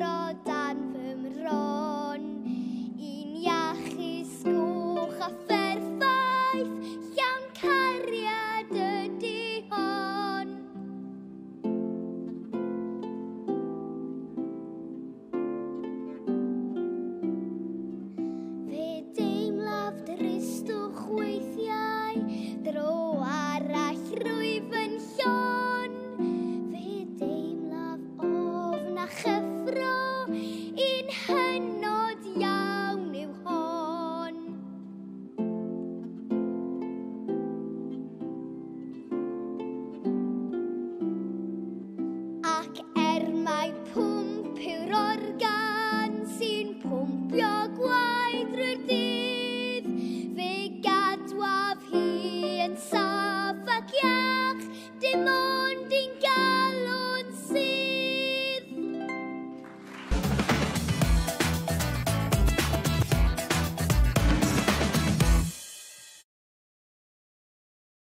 frodan fy mron Un iachus gwch a fferffaith Llawn cariad ydi hon Fe deimlaf dristwch weithiau Dro arall rwyf yn llon Fe deimlaf ofn a chyfnod